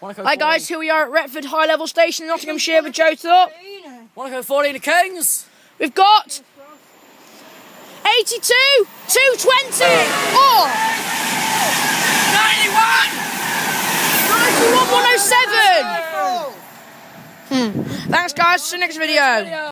Hi guys, here we are at Retford High Level Station in Nottinghamshire with Joe Thorpe. Monaco 14 Kings. We've got 82, 220, or 91, 107. Hmm. Thanks guys, see you next video.